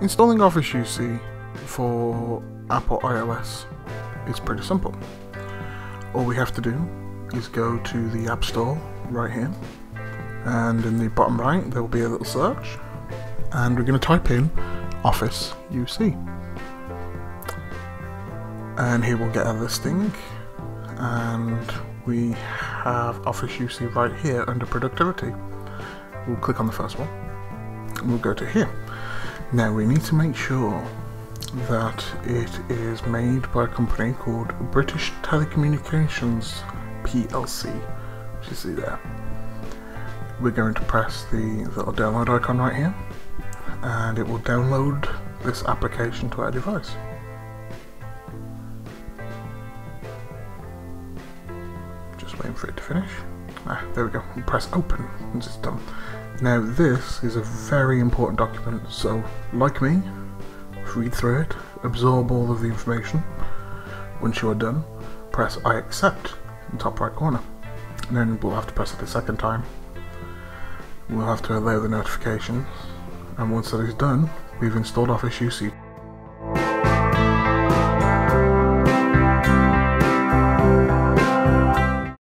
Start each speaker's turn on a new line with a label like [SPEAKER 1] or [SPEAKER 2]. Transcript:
[SPEAKER 1] Installing Office UC for Apple iOS is pretty simple. All we have to do is go to the App Store right here, and in the bottom right there will be a little search, and we're going to type in Office UC. And here we'll get a listing, and we have Office UC right here under Productivity. We'll click on the first one, and we'll go to here. Now we need to make sure that it is made by a company called British Telecommunications PLC, which you see there. We're going to press the little download icon right here and it will download this application to our device. Just waiting for it to finish. Ah, there we go. We press open and it's done. Now this is a very important document, so like me, read through it, absorb all of the information. Once you are done, press I accept in the top right corner. And then we'll have to press it a second time. We'll have to allow the notifications. And once that is done, we've installed Office UC